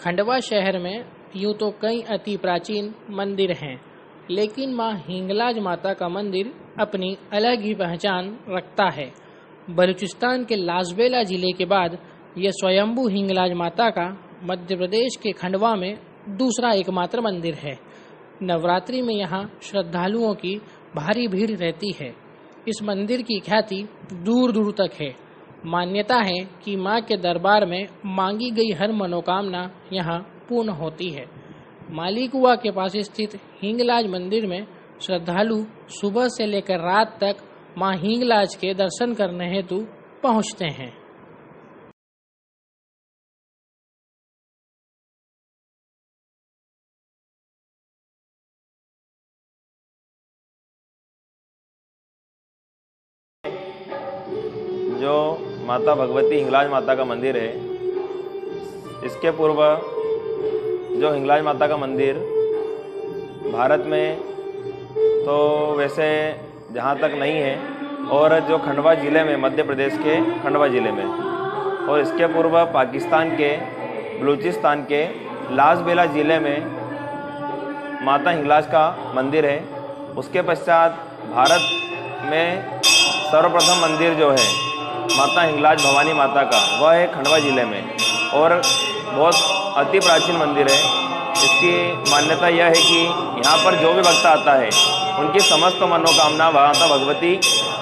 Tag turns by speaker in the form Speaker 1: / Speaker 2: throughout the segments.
Speaker 1: खंडवा शहर में यूँ तो कई अति प्राचीन मंदिर हैं, लेकिन माँ हिंगलाज माता का मंदिर अपनी अलग ही पहचान रखता है। बलूचिस्तान के लाजबेला ज़िले के बाद यह स्वयंभू हिंगलाज माता का मध्य प्रदेश के खंडवा में दूसरा एकमात्र मंदिर है। नवरात्रि में यहाँ श्रद्धालुओं की भारी भीड़ रहती है। इस मंदिर की ख्याति दूर दूर तक है। मान्यता है कि माँ के दरबार में मांगी गई हर मनोकामना यहाँ पूर्ण होती है। मालिकुआ के पास स्थित हिंगलाज मंदिर में श्रद्धालु सुबह से लेकर रात तक माँ हिंगलाज के दर्शन करने हेतु पहुँचते हैं।
Speaker 2: जो माता भगवती हिंगलाज माता का मंदिर है। इसके पूर्व जो हिंगलाज माता का मंदिर भारत में तो वैसे जहाँ तक नहीं है, और जो खंडवा ज़िले में, मध्य प्रदेश के खंडवा ज़िले में। और इसके पूर्व पाकिस्तान के, बलूचिस्तान के लासबेला ज़िले में माता हिंगलाज का मंदिर है। उसके पश्चात भारत में सर्वप्रथम मंदिर जो है माता हिंगलाज भवानी माता का। वह है खंडवा ज़िले में। और बहुत अति प्राचीन मंदिर है। इसकी मान्यता यह है कि यहाँ पर जो भी भक्त आता है, उनकी समस्त मनोकामना माता भगवती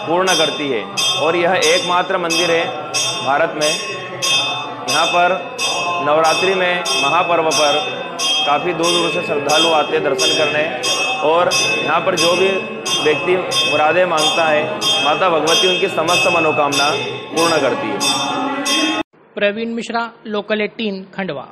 Speaker 2: पूर्ण करती है। और यह एकमात्र मंदिर है भारत में। यहाँ पर नवरात्रि में महापर्व पर काफ़ी दूर दूर से श्रद्धालु आते हैं दर्शन करने। और यहाँ पर जो भी व्यक्ति मुरादे माँगता है माता भगवती उनकी समस्त मनोकामना पूर्ण करती है।
Speaker 1: Praveen Mishra local eighteen Khandwa.